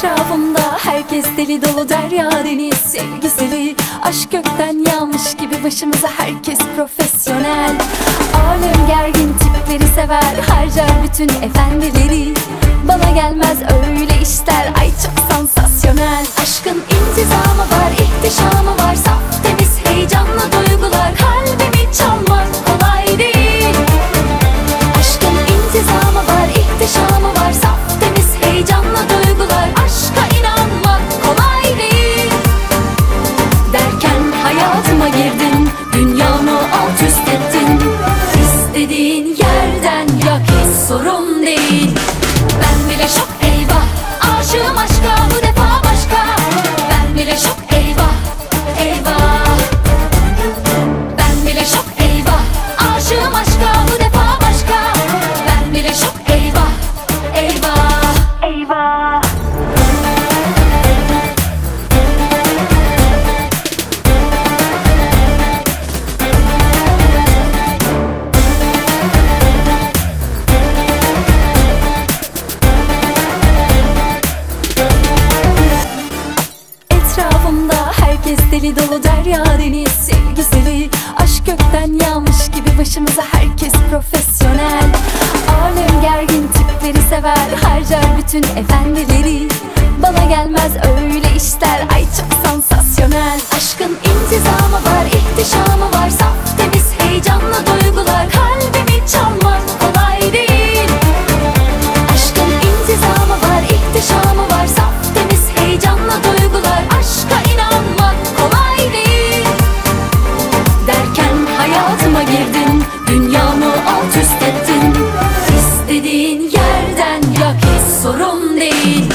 etrafımda. Herkes deli dolu derya deniz sevgiseli Aşk gökten yağmış gibi başımıza herkes profesyonel. Alem gergin tipleri sever Harcar bütün efendileri. Bana gelmez öyle işler Ay çok sansasyonel. Aşkın intizamı var ihtişamı herkes deli dolu derya deniz sevgiseli Aşk gökten yağmış gibi başımıza herkes profesyonel. Alem gergin tipleri sever harcar bütün efendileri. Bana gelmez öyle işler. need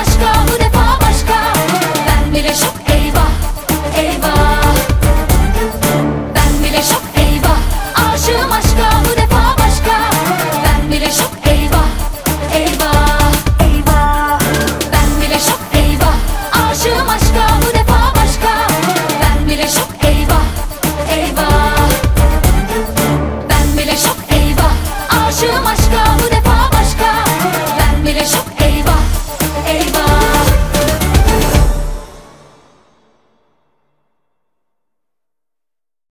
aşka